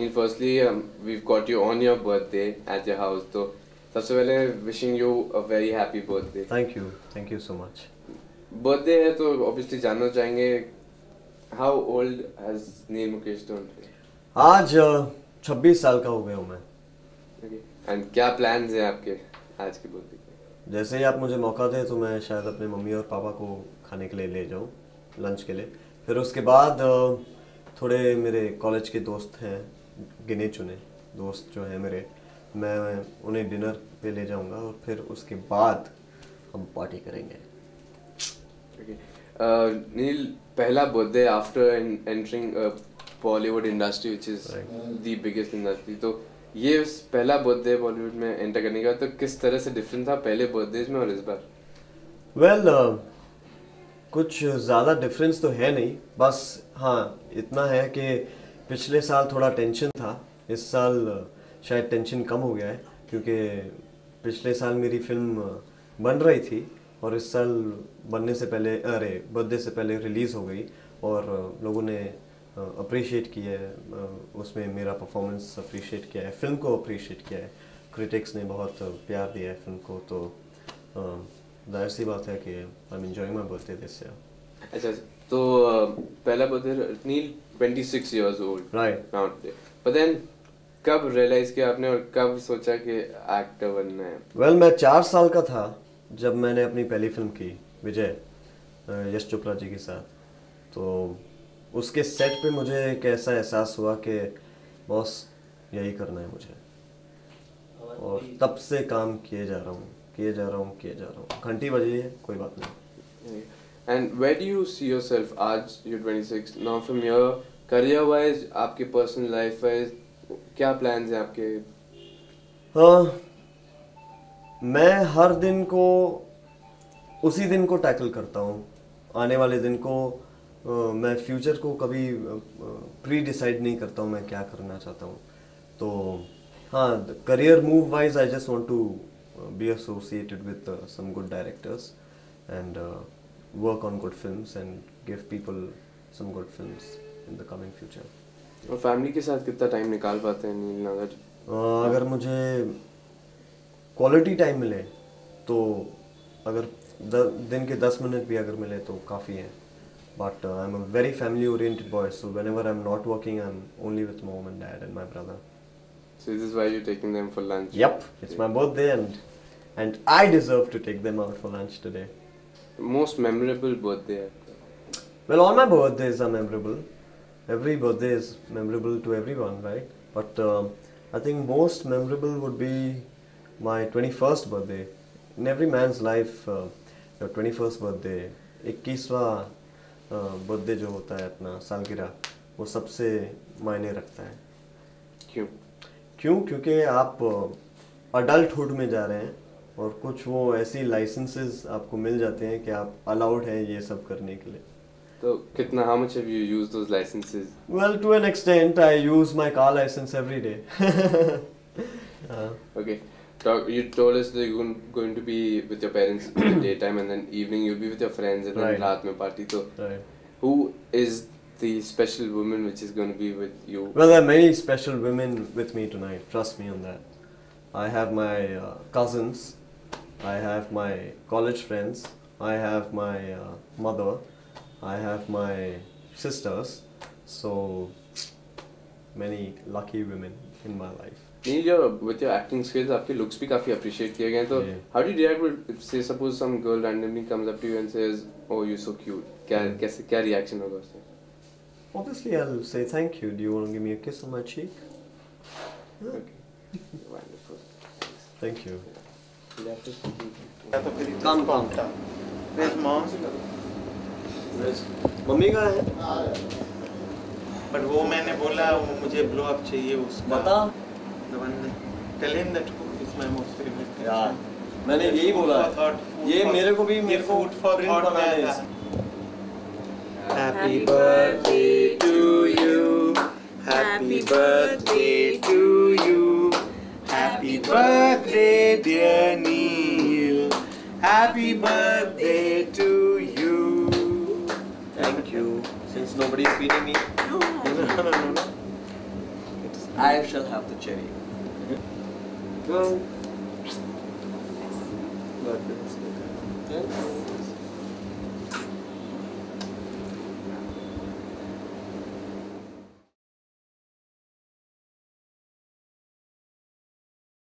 Neil, firstly, um, we've got you on your birthday at your house. तो सबसे पहले wishing you a very happy birthday. Thank you thank you so much Birthday है तो obviously जानना चाहेंगे how old has Neil Mukesh turned? आज छब्बीस साल का हो गया हूँ मैं Okay. And क्या plans हैं आपके आज की birthday के? जैसे ही आप मुझे मौका दें तो मैं शायद अपने मम्मी और पापा को खाने के लिए ले जाऊँ लंच के लिए फिर उसके बाद अ, थोड़े मेरे कॉलेज के दोस्त हैं गिने चुने दोस्त जो हैं मेरे मैं उन्हें डिनर पे ले जाऊँगा और फिर उसके बाद हम पार्टी करेंगे Okay. Uh, पहला entering uh, Bollywood industry, which is Right. the biggest industry. तो ये पहला बर्थडे बॉलीवुड में एंटर करने का तो किस तरह से डिफरेंट था पहले बर्थडेज में और इस बार वेल कुछ ज़्यादा डिफरेंस तो है नहीं बस हाँ इतना है कि पिछले साल थोड़ा टेंशन था। इस साल शायद टेंशन कम हो गया है, क्योंकि पिछले साल मेरी फ़िल्म बन रही थी और इस साल बनने से पहले, अरे बर्थडे से पहले रिलीज़ हो गई और लोगों ने अप्रिशिएट किया है उसमें मेरा परफॉर्मेंस अप्रिशिएट किया है फ़िल्म को अप्रिशिएट किया है। क्रिटिक्स ने बहुत प्यार दिया है फ़िल्म को तो ज़ाहिर सी बात है कि I am enjoying my birthday this year अच्छा तो पहला birthday Neel 26 years old right now but then कब रियलाइज़ किया आपने और कब सोचा कि एक्टर बनना है? वेल well, मैं चार साल का था जब मैंने अपनी पहली फ़िल्म की विजय यश चोपड़ा जी के साथ। तो उसके सेट पे मुझे एक ऐसा एहसास हुआ कि बॉस यही करना है मुझे। और तब से काम किए जा रहा हूँ किए जा रहा हूँ किए जा रहा हूँ। घंटी बजी है कोई बात नहीं। And where do you see yourself आज you 26 now from your career wise आपके पर्सनल लाइफ वाइज क्या प्लान्स हैं आपके? हाँ मैं हर दिन को उसी दिन को टैकल करता हूँ। आने वाले दिन को अ, मैं फ्यूचर को कभी प्री डिसाइड नहीं करता हूँ मैं क्या करना चाहता हूँ। तो हाँ career move wise I just want to be associated with some good directors and Work on good films and give people some good films in the coming future और फैमिली के साथ कितना टाइम निकाल पाते हैं नील नागर अ, अगर मुझे क्वालिटी टाइम मिले तो अगर द, दिन के दस मिनट भी अगर मिले तो काफ़ी है but I am a very family oriented boy so whenever I am not working I am only with mom and dad and my brother So this is why you're taking them for lunch. Yep, it's my birthday and and I deserve to take them out for lunch today. Most memorable birthday. Well, all my birthdays are memorable. Every birthday is memorable to everyone, right? But um, I think most memorable would be my 21st birthday. In every man's life, uh, your 21st birthday, 21वां birthday जो होता है अपना सालगिरह वो सबसे मायने रखता है क्यों? क्यों क्योंकि आप अडल्टहुड में जा रहे हैं और कुछ वो ऐसी लाइसेंसेस आपको मिल जाते हैं कि आप अलाउड हैं ये सब करने के लिए। तो कितना how much have you used those licences well to an extent I use my car licence every day okay you told us that you going to be with your parents day time and then evening you will be with your friends and then रात में party तो right who is the special woman which is going to be with you well there many special woman with me tonight trust me on that I have my cousins I have my college friends. I have my uh, mother. I have my sisters. So many lucky women in my life. Neil, your with your acting skills, आपके looks भी काफी appreciate किए गए हैं तो Yeah. how do you react with say suppose some girl randomly comes up to you and says oh you're so cute क्या Hmm. कैसे क्या reaction होगा उससे Obviously, I'll say thank you. Do you want to give me a kiss on my cheek? okay wonderful Thank you. Mummy का है? But वो मैंने बोला वो मुझे ब्लो अप चाहिए उसका बता। Tell him that cook is my most favourite यार मैंने यही बोला ये मेरे को भी मेरे को फ़ूड फॉर थॉट बनाया है। Happy birthday to you happy birthday to you Happy birthday, dear Neil. Happy birthday to you. Thank you. Since nobody is feeding me. No, no, no, no. I shall have the cherry. Go. God bless. Yeah.